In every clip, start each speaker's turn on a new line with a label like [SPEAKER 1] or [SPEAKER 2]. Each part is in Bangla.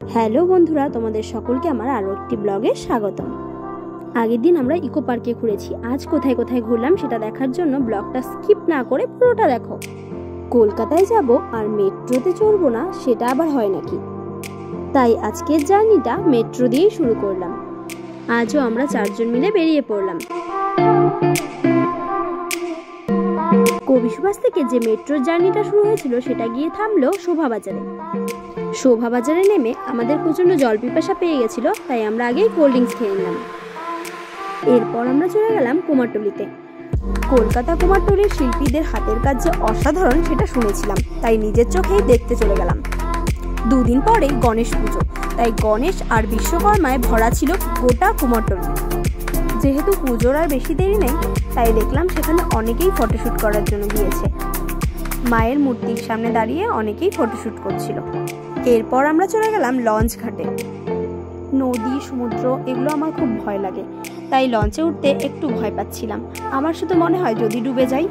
[SPEAKER 1] হ্যালো বন্ধুরা, তোমাদের সকলকে আমার আরও একটি ব্লগে স্বাগতম। আগের দিন আমরা ইকো পার্কে ঘুরেছি, আজ কোথায় কোথায় ঘুরলাম সেটা দেখার জন্য ব্লগটা স্কিপ না করে পুরোটা দেখো। কলকাতায় যাব আর মেট্রোতে চড়বো না, সেটা আবার হয় নাকি? তাই আজকের জার্নিটা মেট্রো দিয়েই শুরু করলাম। আজও আমরা চারজন মিলে বেরিয়ে পড়লাম। কবি সুভাষ থেকে যে মেট্রোর জার্নিটা শুরু হয়েছিল, সেটা গিয়ে থামলো শোভাবাজারে। শোভাবাজারে নেমে আমাদের প্রচণ্ড জল পিপাসা পেয়ে গেছিল, তাই আমরা আগেই কোল্ড ড্রিঙ্কস খেয়ে নিলাম। এরপর আমরা চলে গেলাম কুমারটুলিতে। কলকাতা কুমারটুলির শিল্পীদের হাতের কাজ যে অসাধারণ সেটা শুনেছিলাম, তাই নিজের চোখেই দেখতে চলে গেলাম। দুদিন পরেই গণেশ পুজো, তাই গণেশ আর বিশ্বকর্মায় ভরা ছিল গোটা কুমারটুলি। যেহেতু পুজোর আর বেশি দেরি নেই, তাই দেখলাম সেখানে অনেকেই ফটোশ্যুট করার জন্য গিয়েছে। মায়ের মূর্তির সামনে দাঁড়িয়ে অনেকেই ফটোশ্যুট করছিল। এরপর আমরা চলে গেলাম লঞ্চ ঘাটে। নদী, সমুদ্র, এগুলো আমার খুব ভয় লাগে। তাই লঞ্চে উঠতে একটু ভয় পাচ্ছিলাম। আমার শুধু মনে হয়, যদি ডুবে যাই?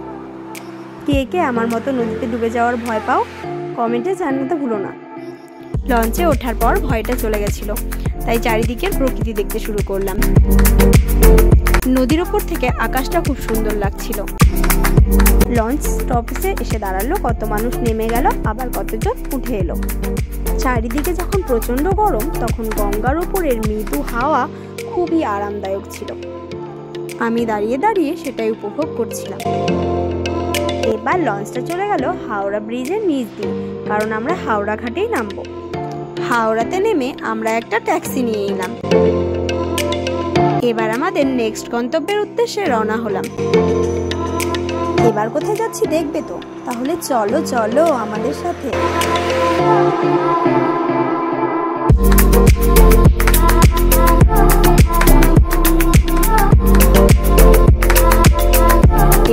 [SPEAKER 1] কে কে আমার মতো নদীতে ডুবে যাওয়ার ভয় পাও? কমেন্টে জানাতে ভুলো না। লঞ্চে ওঠার পর ভয়টা চলে গেছিল। তাই চারিদিকের প্রকৃতি দেখতে শুরু করলাম। নদীর ওপর থেকে আকাশটা খুব সুন্দর লাগছিল। লঞ্চ স্টপেজে এসে দাঁড়াল, কত মানুষ নেমে গেল, আবার কতজন উঠে এলো। চারিদিকে যখন প্রচণ্ড গরম, তখন গঙ্গার ওপরের মৃদু হাওয়া খুবই আরামদায়ক ছিল। আমি দাঁড়িয়ে দাঁড়িয়ে সেটাই উপভোগ করছিলাম। এবার লঞ্চটা চলে গেল হাওড়া ব্রিজের নিচ দিয়ে, কারণ আমরা হাওড়া ঘাটেই নামবো। হাওড়াতে নেমে আমরা একটা ট্যাক্সি নিয়ে এলাম। এবার আমাদের নেক্সট গন্তব্যের উদ্দেশ্যে রওনা হলাম। এবার কোথায় যাচ্ছি দেখবে তো? তাহলে চলো চলো আমাদের সাথে।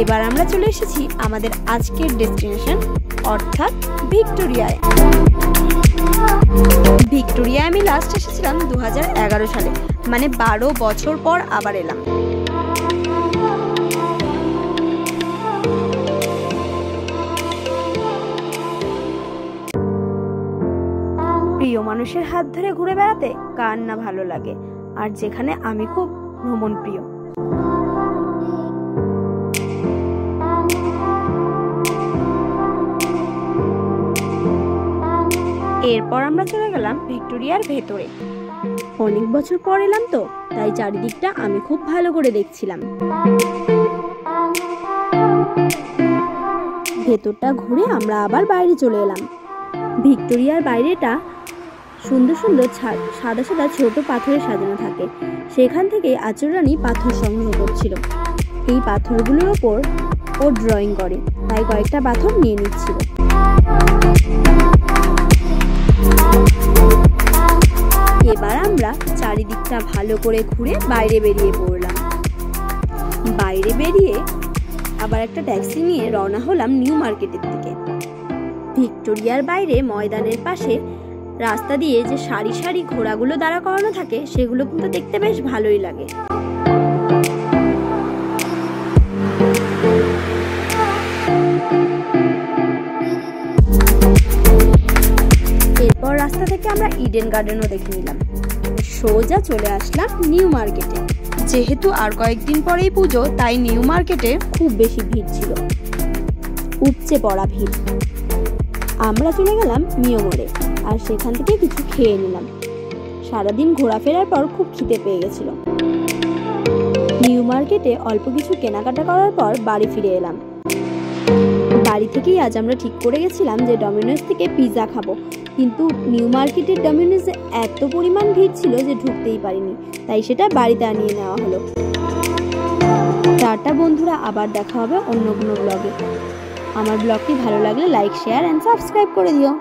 [SPEAKER 1] এবার আমরা চলে এসেছি আমাদের আজকের ডেস্টিনেশন, অর্থাৎ ভিক্টোরিয়ায়। আমি লাস্ট এসেছিলাম দু সালে মানে বারো বছর পর আবার এলাম। প্রিয় মানুষের হাত ধরে ঘুরে বেড়াতে কার না ভালো লাগে? আর যেখানে আমি খুব ভ্রমণ প্রিয় এরপর আমরা চলে গেলাম ভিক্টোরিয়ার ভেতরে। অনেক বছর পর এলাম তো, তাই চারিদিকটা আমি খুব ভালো করে দেখছিলাম। ভেতরটা ঘুরে আমরা আবার বাইরে চলে এলাম। ভিক্টোরিয়ার বাইরেটা সুন্দর সুন্দর সাদা সাদা ছোট পাথরে সাজানো থাকে। সেখান থেকে আচরানি পাথর সংগ্রহ করছিল। এই পাথরগুলোর ওপর ও ড্রয়িং করে, তাই কয়েকটা পাথর নিয়ে নিচ্ছিল। চারিদিকটা ভালো করে ঘুরে বাইরে বেরিয়ে পড়লাম। বাইরে বেরিয়ে আবার একটা ট্যাক্সি নিয়ে রওনা হলাম নিউ মার্কেটের দিকে। ভিক্টোরিয়ার বাইরে ময়দানের পাশে রাস্তা দিয়ে যে সারি সারি ঘোড়াগুলো দাঁড়া করানো থাকে, সেগুলো কিন্তু দেখতে বেশ ভালোই লাগে। এরপর রাস্তা থেকে আমরা ইডেন গার্ডেনও দেখে নিলাম। সোজা চলে আসলাম নিউ মার্কেটে। যেহেতু আর কয়েকদিন পরেই পুজো, তাই নিউ মার্কেটে খুব বেশি ভিড় ছিল। উপচে পড়া ভিড়। আমরা চলে গেলাম মিয়মরে আর সেখান থেকে কিছু খেয়ে নিলাম। সারাদিন ঘোরাফেরার পর খুব খিদে পেয়ে গেছিল। নিউ মার্কেটে অল্প কিছু কেনাকাটা করার পর বাড়ি ফিরে এলাম। বাড়ি থেকেই আজ আমরা ঠিক করে গেছিলাম যে ডমিনোস থেকে পিৎজা খাব। কিন্তু নিউ মার্কেটের ডমিনোসে এত পরিমাণ ভিড় ছিল যে ঢুকতেই পারিনি। তাই সেটা বাড়িতে আনিয়ে নেওয়া হলো। চারটা বন্ধুরা, আবার দেখা হবে অন্য কোনো ব্লগে আমার ব্লগটি ভালো লাগলে লাইক শেয়ার অ্যান্ড সাবস্ক্রাইব করে দিও।